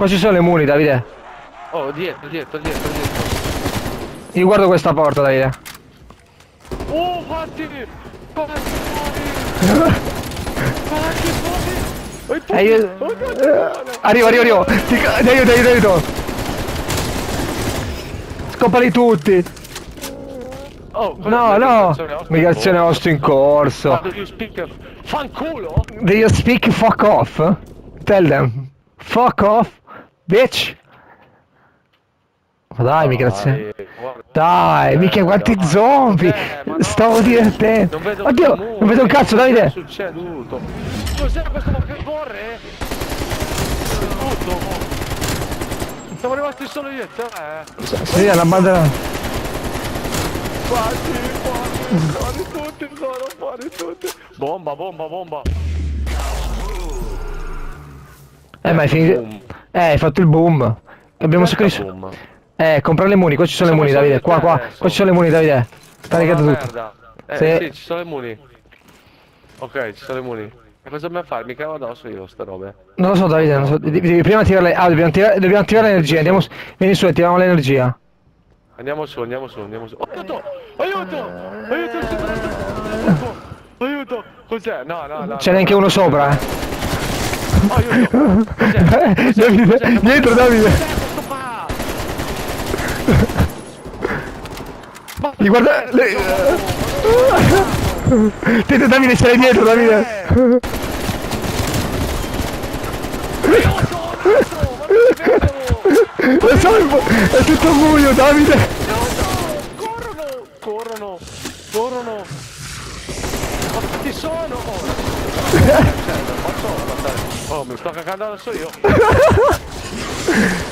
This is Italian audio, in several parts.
Qua ci sono le muni, Davide. Oh, dietro, dietro, dietro, dietro. Io guardo questa porta, Davide. Oh, quanti! Quanti fuori! Quanti fuori! Oh, Eh, io... Oh, Eh, Arrivo, arrivo, arrivo. Ti... aiuto, aiuto, aiuto. Scopali tutti. Oh? No, no. Migrazione osso in corso. Ah, you speak Fanculo? Do you speak fuck off? Tell them. Fuck off, bitch. Ma dai. Dai, guarda. Dai, Eh, mica quanti dai. zombie. Eh, ma no. Stavo divertendo. Non vedo Oddio, il non vedo un cazzo, Cosa è Davide. succeduto? Cos'è questo che corre? Tutto. Siamo rimasti solo io e te. eh. Sì, la bandera. Quasi, fuori, fuori tutti, sono fuori tutti. Bomba, bomba, bomba. Eh, ma hai finito. Eh, hai fatto il boom. Abbiamo un sacco di. Boom. Eh, comprare le muni, qua ci sono le muni, Davide. Qua, qua, adesso. qua ci sono le muni, Davide. Caricate Una tutto. Eh, Sì. sì, ci sono le muni. Ok, ci sono le muni. E cosa dobbiamo fare? Mi cavo addosso io, ste robe. Non lo so, Davide, non lo so. Devi, prima attivare. Ah, dobbiamo attivare, dobbiamo attivare l'energia. Andiamo. Vieni su, attiviamo l'energia. Andiamo su, andiamo su, andiamo su. Aiuto! Aiuto! Aiuto! sto prendendo- Aiuto! Cos'è? No, no, no. C'è neanche uno sopra, eh. Aiuto! Cos'è? Cos'è? Davide, Cos'è? dietro, Davide. Ma Mi guarda. le- Dentro, Davide, stai dietro, Davide. Lo so, è tutto buio, Davide. Corrono! Corrono! Corrono! Ma quanti sono? Oh? Oh, mi sto cagando adesso io.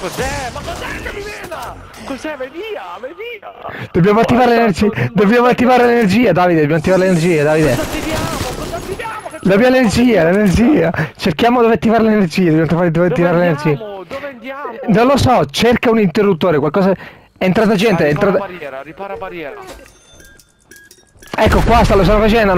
Cos'è? Ma cos'è che mi veda? Cos'è? Vai via, vai via! Dobbiamo attivare l'energia. Dobbiamo attivare l'energia, Davide. Dobbiamo attivare l'energia, Davide. Cosa attiviamo? Cosa attiviamo? Dobbiamo l'energia, l'energia. Cerchiamo dove attivare l'energia. Dobbiamo trovare dove Dove attivare l'energia. Dove andiamo? Non lo so, cerca un interruttore, qualcosa. È entrata gente, Ah, è ripara entrata. barriera, ripara barriera. Ecco qua, sta, lo stanno facendo. no?